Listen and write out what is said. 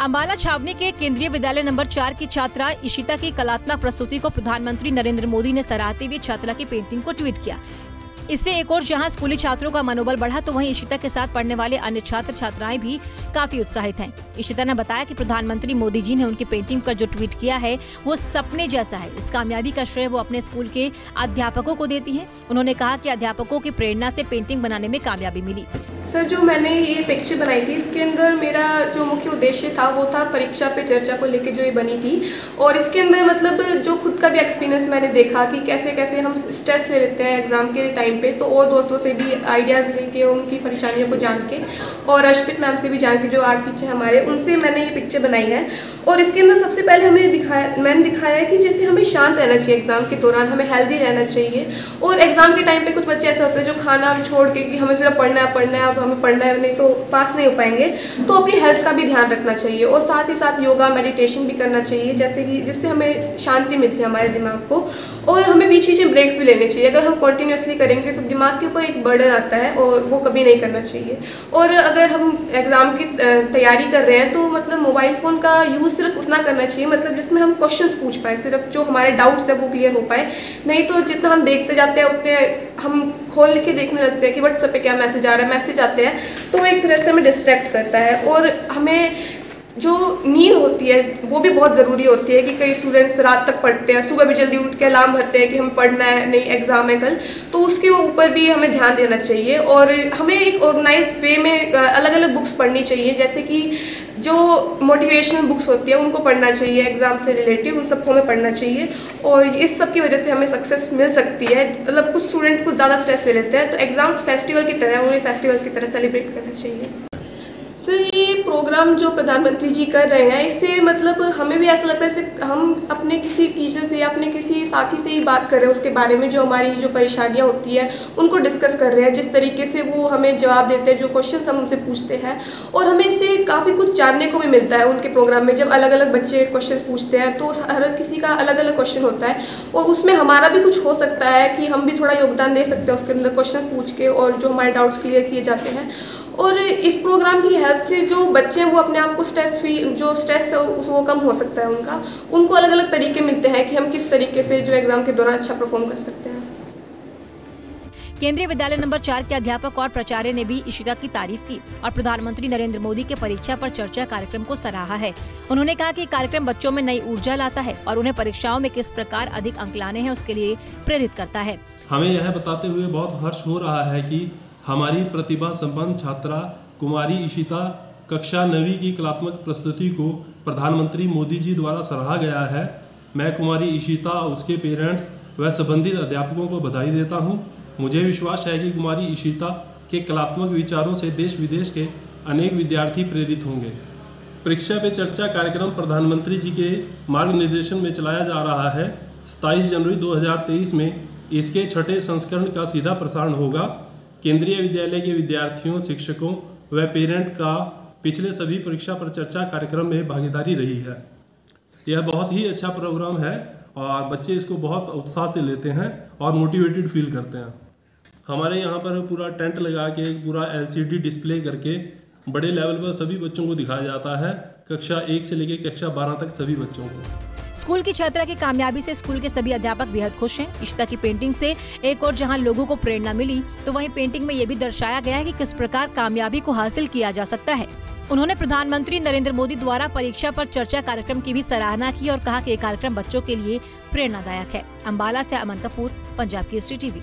अम्बाला छावनी के केंद्रीय विद्यालय नंबर चार की छात्रा इशिता की कलात्मक प्रस्तुति को प्रधानमंत्री नरेंद्र मोदी ने सराहते हुए छात्रा की पेंटिंग को ट्वीट किया। इससे एक और जहाँ स्कूली छात्रों का मनोबल बढ़ा तो वहीं इशिता के साथ पढ़ने वाले अन्य छात्र छात्राएँ भी काफ़ी उत्साहित हैं। इशिता ने बताया कि प्रधानमंत्री मोदी जी ने उनकी पेंटिंग पर जो ट्वीट किया है, वो सपने जैसा है। इस कामयाबी का श्रेय वो अपने स्कूल के अध्यापकों को देती है। उन्होंने कहा की अध्यापकों की प्रेरणा से पेंटिंग बनाने में कामयाबी मिली। सर, जो मैंने ये पिक्चर बनाई थी, इसके अंदर मेरा जो मुख्य उद्देश्य था, वो था परीक्षा पे चर्चा को लेकर जो ये बनी थी। और इसके अंदर मतलब जो खुद का भी एक्सपीरियंस मैंने देखा कि कैसे कैसे हम स्ट्रेस ले लेते हैं एग्ज़ाम के टाइम पे तो और दोस्तों से भी आइडियाज़ लेके, उनकी परेशानियों को जान के और अश्वित मैम से भी जान के जो आर्ट टीचर हमारे, उनसे मैंने ये पिक्चर बनाई है। और इसके अंदर सबसे पहले हमें दिखाया, मैंने दिखाया है कि जैसे हमें शांत रहना चाहिए एग्ज़ाम के दौरान, हमें हेल्दी रहना चाहिए। और एग्ज़ाम के टाइम पर कुछ बच्चे ऐसे होते हैं जो खाना छोड़ के कि हमें सिर्फ़ पढ़ना है पढ़ना है, अब हमें पढ़ना है, नहीं तो पास नहीं हो पाएँगे। तो अपनी हेल्थ का भी ध्यान रखना चाहिए और साथ ही साथ योगा मेडिटेशन भी करना चाहिए, जैसे कि, जिससे हमें शांति मिलती है हमारे दिमाग को। और हमें बीच बीच में ब्रेक्स भी लेने चाहिए। अगर हम कंटिन्यूसली करेंगे तो दिमाग के ऊपर एक बर्डन आता है और वो कभी नहीं करना चाहिए। और अगर हम एग्ज़ाम की तैयारी कर रहे हैं तो मतलब मोबाइल फ़ोन का यूज़ सिर्फ़ उतना करना चाहिए मतलब जिसमें हम क्वेश्चंस पूछ पाए, सिर्फ़ जो हमारे डाउट्स है वो क्लियर हो पाए। नहीं तो जितना हम देखते जाते हैं, उतने हम खोल के देखने लगते हैं कि व्हाट्सएप पे क्या मैसेज आ रहा है मैसेज आते हैं तो एक तरह से हमें डिस्ट्रैक्ट करता है। और हमें जो नींद होती है, वो भी बहुत ज़रूरी होती है कि कई स्टूडेंट्स रात तक पढ़ते हैं, सुबह भी जल्दी उठ के अलार्म भरते हैं कि हम पढ़ना है, नहीं एग्ज़ाम है कल। तो उसके ऊपर भी हमें ध्यान देना चाहिए और हमें एक ऑर्गेनाइज वे में अलग अलग बुक्स पढ़नी चाहिए। जैसे कि जो मोटिवेशनल बुक्स होती है, उनको पढ़ना चाहिए एग्ज़ाम से रिलेटेड उन सबको हमें पढ़ना चाहिए और इस सब की वजह से हमें सक्सेस मिल सकती है। मतलब कुछ स्टूडेंट कुछ ज़्यादा स्ट्रेस ले लेते हैं तो एग्ज़ाम्स फेस्टिवल की तरह उन्हें फेस्टिवल की तरह सेलिब्रेट करना चाहिए। सर, ये प्रोग्राम जो प्रधानमंत्री जी कर रहे हैं, इससे मतलब हमें भी ऐसा लगता है जैसे हम अपने किसी टीचर से या अपने किसी साथी से ही बात कर रहे हैं, उसके बारे में जो हमारी जो परेशानियाँ होती है, उनको डिस्कस कर रहे हैं, जिस तरीके से वो हमें जवाब देते हैं, जो क्वेश्चन हम उनसे पूछते हैं, और हमें इससे काफ़ी कुछ जानने को भी मिलता है उनके प्रोग्राम में। जब अलग अलग बच्चे क्वेश्चन पूछते हैं तो हर किसी का अलग अलग क्वेश्चन होता है, और उसमें हमारा भी कुछ हो सकता है कि हम भी थोड़ा योगदान दे सकते हैं उसके अंदर क्वेश्चन पूछ के, और जो हमारे डाउट्स क्लियर किए जाते हैं और इस प्रोग्राम की हेल्प से जो बच्चे हैं वो अपने आप को स्ट्रेस फ्री जो स्ट्रेस है वो कम हो सकता है उनका। उनको अलग अलग तरीके मिलते हैं कि हम किस तरीके से जो एग्ज़ाम के दौरान अच्छा परफॉर्म कर सकते हैं। केंद्रीय विद्यालय नंबर चार के अध्यापक और प्राचार्य ने भी इशिता की तारीफ़ की और प्रधानमंत्री नरेंद्र मोदी के परीक्षा पर चर्चा कार्यक्रम को सराहा है। उन्होंने कहा कि कार्यक्रम बच्चों में नई ऊर्जा लाता है और उन्हें परीक्षाओं में किस प्रकार अधिक अंक लाने हैं उसके लिए प्रेरित करता है। हमें यह बताते हुए बहुत हर्ष हो रहा है कि हमारी प्रतिभा संपन्न छात्रा कुमारी इशिता कक्षा नवी की कलात्मक प्रस्तुति को प्रधानमंत्री मोदी जी द्वारा सराहा गया है। मैं कुमारी इशिता उसके पेरेंट्स व संबंधित अध्यापकों को बधाई देता हूँ। मुझे विश्वास है कि कुमारी इशिता के कलात्मक विचारों से देश विदेश के अनेक विद्यार्थी प्रेरित होंगे। परीक्षा पे चर्चा कार्यक्रम प्रधानमंत्री जी के मार्गनिर्देशन में चलाया जा रहा है। सताईस जनवरी 2023 में इसके छठे संस्करण का सीधा प्रसारण होगा। केंद्रीय विद्यालय के विद्यार्थियों, शिक्षकों व पेरेंट का पिछले सभी परीक्षा पर चर्चा कार्यक्रम में भागीदारी रही है। यह बहुत ही अच्छा प्रोग्राम है और बच्चे इसको बहुत उत्साह से लेते हैं और मोटिवेटेड फील करते हैं। हमारे यहाँ पर पूरा टेंट लगा के, पूरा एलसीडी डिस्प्ले करके बड़े लेवल पर सभी बच्चों को दिखाया जाता है, कक्षा एक से लेकर कक्षा बारह तक सभी बच्चों को। स्कूल की छात्रा की कामयाबी से स्कूल के सभी अध्यापक बेहद खुश हैं। इश्ता की पेंटिंग से एक और जहाँ लोगों को प्रेरणा मिली तो वहीं पेंटिंग में ये भी दर्शाया गया है कि किस प्रकार कामयाबी को हासिल किया जा सकता है। उन्होंने प्रधानमंत्री नरेंद्र मोदी द्वारा परीक्षा पर चर्चा कार्यक्रम की भी सराहना की और कहा कि ये कार्यक्रम बच्चों के लिए प्रेरणादायक है। अम्बाला से अमन कपूर, पंजाब की टीवी।